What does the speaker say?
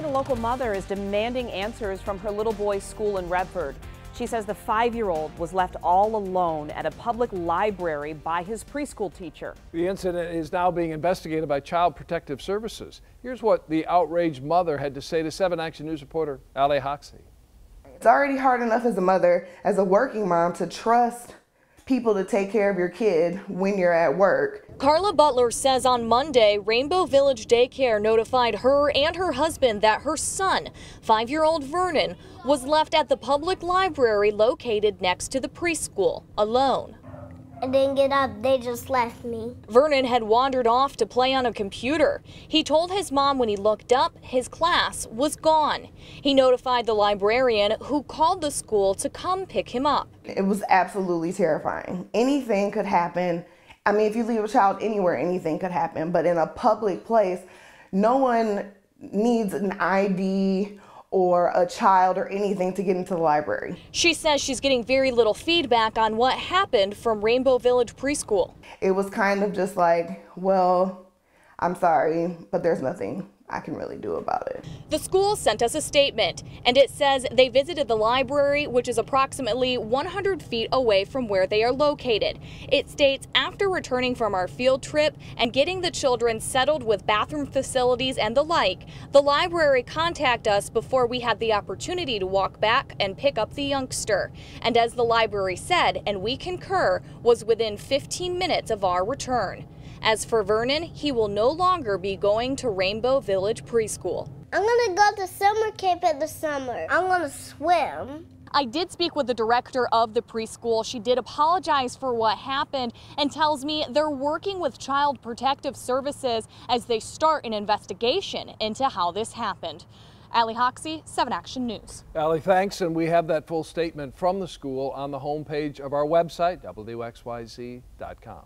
Tonight, a local mother is demanding answers from her little boy's school in Redford. She says the five-year-old was left all alone at a public library by his preschool teacher. The incident is now being investigated by Child Protective Services. Here's what the outraged mother had to say to 7 Action News reporter Ali Hoxie. It's already hard enough as a mother, as a working mom, to trust people to take care of your kid when you're at work. Carla Butler says on Monday, Rainbow Village Daycare notified her and her husband that her son, five year old Vernon, was left at the public library located next to the preschool alone. I didn't get up, they just left me. Vernon had wandered off to play on a computer. He told his mom when he looked up, his class was gone. He notified the librarian who called the school to come pick him up. It was absolutely terrifying. Anything could happen. I mean, if you leave a child anywhere, anything could happen, but in a public place, no one needs an ID or a child or anything to get into the library. She says she's getting very little feedback on what happened from Rainbow Village Preschool. It was kind of just like, well, I'm sorry, but there's nothing I can really do about it. The school sent us a statement, and it says they visited the library, which is approximately 100 feet away from where they are located. It states after returning from our field trip and getting the children settled with bathroom facilities and the like, the library contacted us before we had the opportunity to walk back and pick up the youngster. And as the library said, and we concur, was within 15 minutes of our return. As for Vernon, he will no longer be going to Rainbow Village Preschool. I'm gonna go to summer camp in the summer. I'm gonna swim. I did speak with the director of the preschool. She did apologize for what happened and tells me they're working with Child Protective Services as they start an investigation into how this happened. Ali Hoxie, 7 Action News. Ali, thanks. And we have that full statement from the school on the homepage of our website, WXYZ.com.